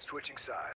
Switching sides.